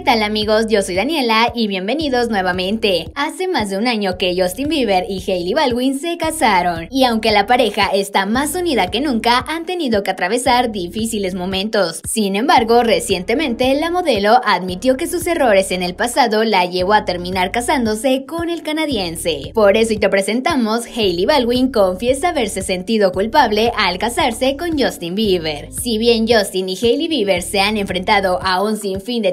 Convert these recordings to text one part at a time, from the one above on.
tal amigos? Yo soy Daniela y bienvenidos nuevamente. Hace más de un año que Justin Bieber y Hailey Baldwin se casaron y aunque la pareja está más unida que nunca, han tenido que atravesar difíciles momentos. Sin embargo, recientemente la modelo admitió que sus errores en el pasado la llevó a terminar casándose con el canadiense. Por eso y te presentamos, Hailey Baldwin confiesa haberse sentido culpable al casarse con Justin Bieber. Si bien Justin y Hailey Bieber se han enfrentado a un sinfín de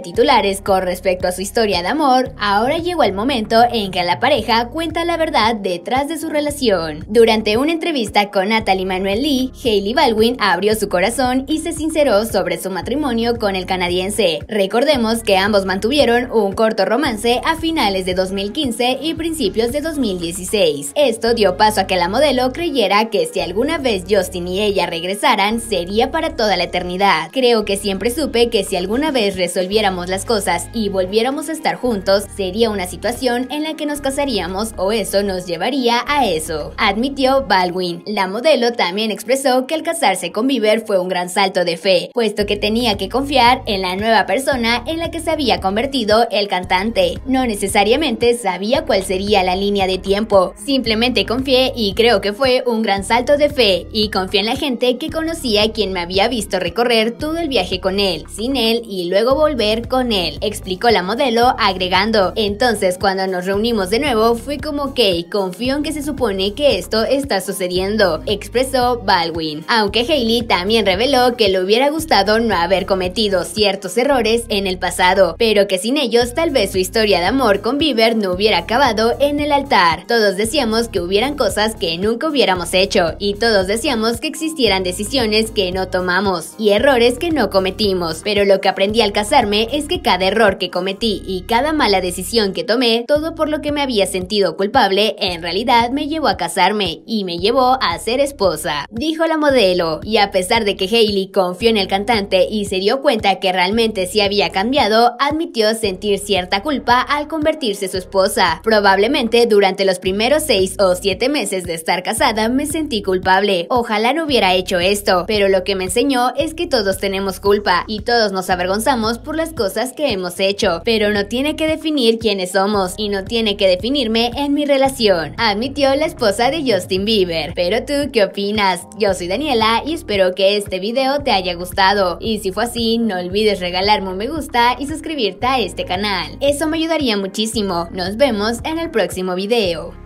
con respecto a su historia de amor, ahora llegó el momento en que la pareja cuenta la verdad detrás de su relación. Durante una entrevista con Natalie Manuel Lee, Hailey Baldwin abrió su corazón y se sinceró sobre su matrimonio con el canadiense. Recordemos que ambos mantuvieron un corto romance a finales de 2015 y principios de 2016. Esto dio paso a que la modelo creyera que si alguna vez Justin y ella regresaran, sería para toda la eternidad. Creo que siempre supe que si alguna vez resolviéramos las cosas y volviéramos a estar juntos, sería una situación en la que nos casaríamos o eso nos llevaría a eso, admitió Baldwin. La modelo también expresó que el casarse con Bieber fue un gran salto de fe, puesto que tenía que confiar en la nueva persona en la que se había convertido el cantante. No necesariamente sabía cuál sería la línea de tiempo, simplemente confié y creo que fue un gran salto de fe y confié en la gente que conocía quien me había visto recorrer todo el viaje con él, sin él y luego volver con él, explicó la modelo agregando. Entonces cuando nos reunimos de nuevo fue como que confío en que se supone que esto está sucediendo, expresó Baldwin. Aunque Hailey también reveló que le hubiera gustado no haber cometido ciertos errores en el pasado, pero que sin ellos tal vez su historia de amor con Bieber no hubiera acabado en el altar. Todos decíamos que hubieran cosas que nunca hubiéramos hecho y todos decíamos que existieran decisiones que no tomamos y errores que no cometimos, pero lo que aprendí al casarme es que cada error que cometí y cada mala decisión que tomé, todo por lo que me había sentido culpable, en realidad me llevó a casarme y me llevó a ser esposa, dijo la modelo. Y a pesar de que Hailey confió en el cantante y se dio cuenta que realmente sí había cambiado, admitió sentir cierta culpa al convertirse su esposa. Probablemente durante los primeros seis o siete meses de estar casada me sentí culpable. Ojalá no hubiera hecho esto, pero lo que me enseñó es que todos tenemos culpa y todos nos avergonzamos por las cosas hemos hecho, pero no tiene que definir quiénes somos y no tiene que definirme en mi relación, admitió la esposa de Justin Bieber. Pero tú, ¿qué opinas? Yo soy Daniela y espero que este video te haya gustado. Y si fue así, no olvides regalarme un me gusta y suscribirte a este canal. Eso me ayudaría muchísimo. Nos vemos en el próximo video.